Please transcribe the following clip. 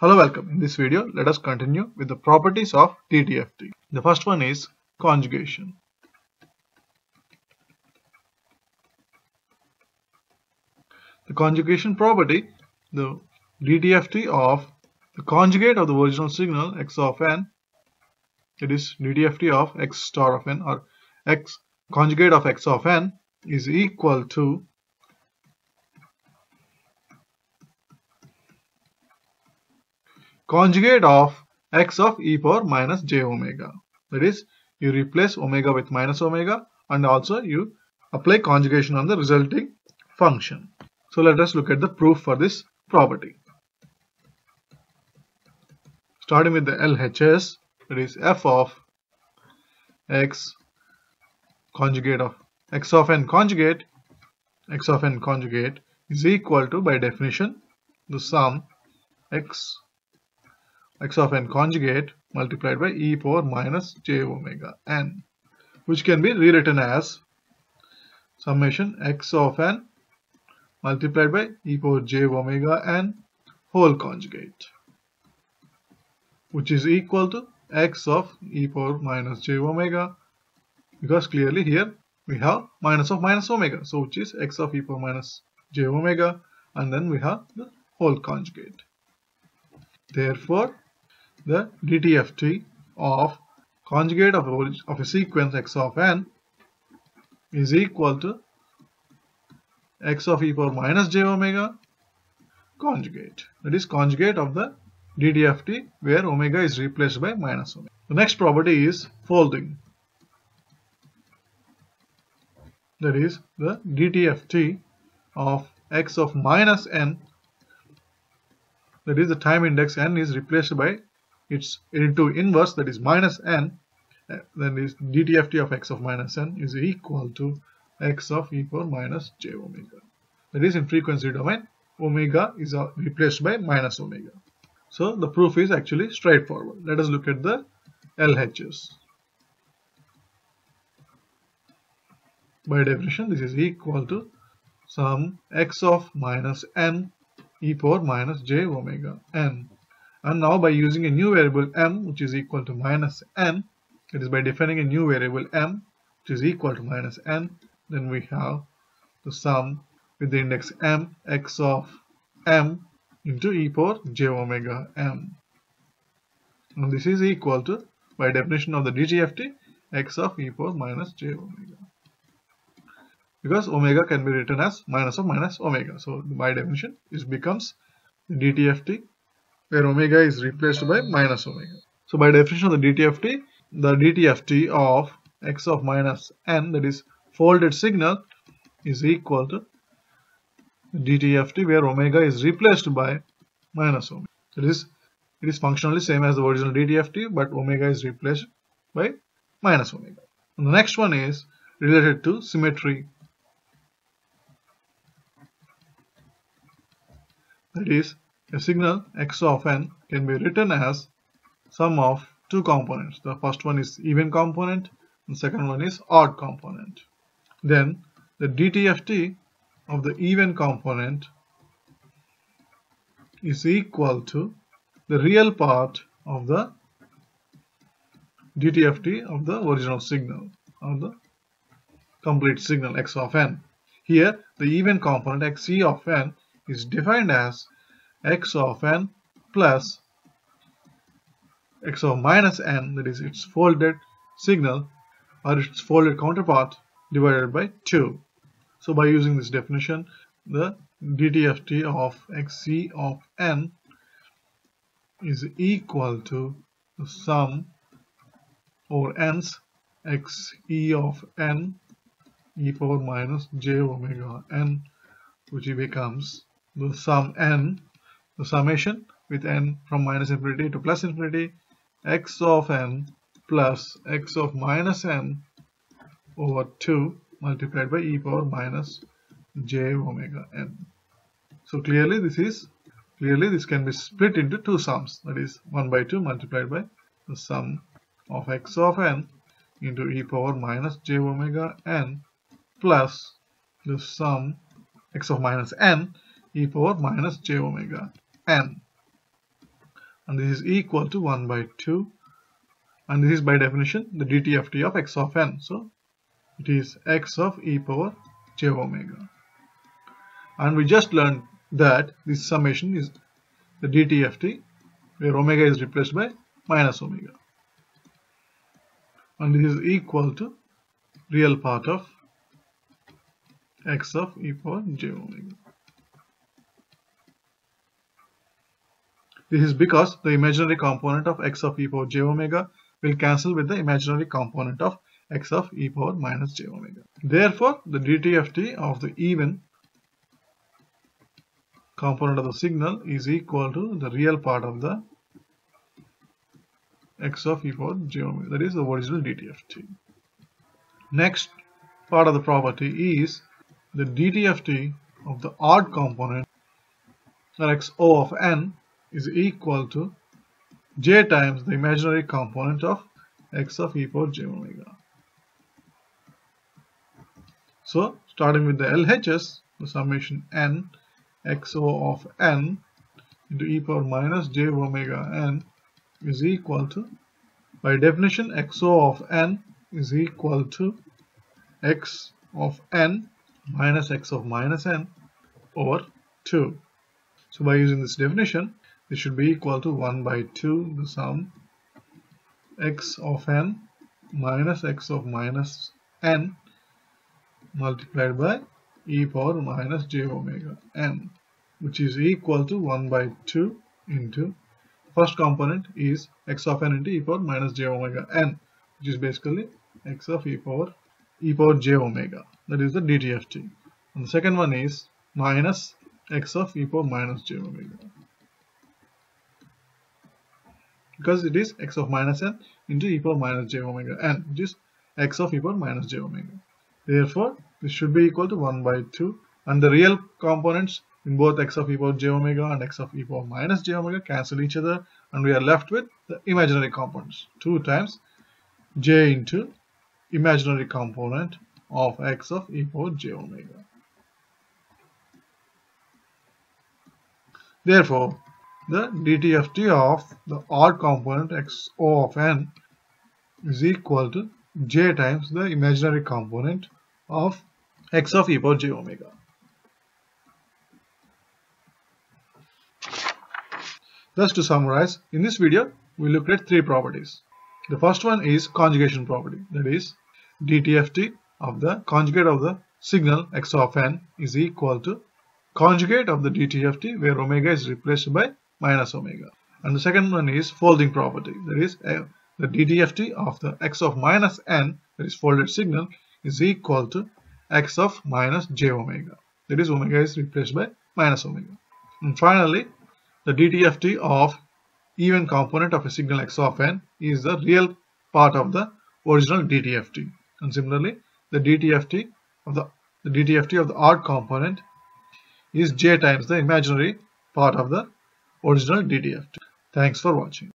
Hello, welcome. In this video, let us continue with the properties of DTFT. The first one is conjugation. The conjugation property, the DTFT of the conjugate of the original signal x of n, it is DTFT of x star of n or x conjugate of x of n is equal to conjugate of x of e power minus j omega. That is, you replace omega with minus omega and also you apply conjugation on the resulting function. So let us look at the proof for this property. Starting with the LHS, that is f of x conjugate of x of n conjugate, x of n conjugate is equal to, by definition, the sum x x of n conjugate multiplied by e power minus j omega n which can be rewritten as summation x of n multiplied by e power j omega n whole conjugate which is equal to x of e power minus j omega because clearly here we have minus of minus omega so which is x of e power minus j omega and then we have the whole conjugate. Therefore the DTFT of conjugate of, of a sequence x of n is equal to x of e power minus j omega conjugate. That is conjugate of the DTFT where omega is replaced by minus omega. The next property is folding. That is the DTFT of x of minus n that is the time index n is replaced by its into inverse that is minus n eh, then is dtft of x of minus n is equal to x of e power minus j omega. That is in frequency domain omega is uh, replaced by minus omega. So the proof is actually straightforward. Let us look at the LHS by definition this is equal to sum x of minus n e power minus j omega n and now by using a new variable m which is equal to minus n it is by defining a new variable m which is equal to minus n then we have the sum with the index m x of m into e power j omega m. And this is equal to by definition of the DTFT x of e power minus j omega. Because omega can be written as minus of minus omega. So by definition this becomes DTFT where omega is replaced by minus omega. So by definition of the DTFT, the DTFT of x of minus n that is folded signal is equal to DTFT where omega is replaced by minus omega. It is it is functionally same as the original DTFT but omega is replaced by minus omega. And the next one is related to symmetry. That is a signal x of n can be written as sum of two components. The first one is even component and second one is odd component. Then the DTFT of the even component is equal to the real part of the DTFT of the original signal of the complete signal x of n. Here the even component xe of n is defined as x of n plus x of minus n that is its folded signal or its folded counterpart divided by 2. So by using this definition the DTFT of xe of n is equal to the sum over n's xe of n e power minus j omega n which becomes the sum n the summation with n from minus infinity to plus infinity x of n plus x of minus n over 2 multiplied by e power minus j omega n. So clearly this is clearly this can be split into two sums that is 1 by 2 multiplied by the sum of x of n into e power minus j omega n plus the sum x of minus n e power minus j omega n. and this is equal to 1 by 2 and this is by definition the dtft of x of n so it is x of e power j omega and we just learned that this summation is the dtft where omega is replaced by minus omega and this is equal to real part of x of e power j omega. This is because the imaginary component of x of e power j omega will cancel with the imaginary component of x of e power minus j omega. Therefore, the dtft of the even component of the signal is equal to the real part of the x of e power j omega that is the original dtft. Next part of the property is the dtft of the odd component x o of n is equal to j times the imaginary component of x of e power j omega. So starting with the LHS, the summation n xo of n into e power minus j omega n is equal to, by definition xo of n is equal to x of n minus x of minus n over 2. So by using this definition, this should be equal to 1 by 2 the sum x of n minus x of minus n multiplied by e power minus j omega n which is equal to 1 by 2 into first component is x of n into e power minus j omega n which is basically x of e power e power j omega. That is the dtft and the second one is minus x of e power minus j omega because it is x of minus n into e power minus j omega n which is x of e power minus j omega therefore this should be equal to 1 by 2 and the real components in both x of e power j omega and x of e power minus j omega cancel each other and we are left with the imaginary components 2 times j into imaginary component of x of e power j omega. Therefore, the dtft of the odd component xo of n is equal to j times the imaginary component of x of e power j omega. Thus to summarize, in this video we looked at three properties. The first one is conjugation property that is dtft of the conjugate of the signal x of n is equal to conjugate of the dtft where omega is replaced by minus omega. And the second one is folding property that is uh, the dtft of the x of minus n that is folded signal is equal to x of minus j omega that is omega is replaced by minus omega. And finally the dtft of even component of a signal x of n is the real part of the original dtft and similarly the dtft of the, the dtft of the odd component is j times the imaginary part of the original dtft thanks for watching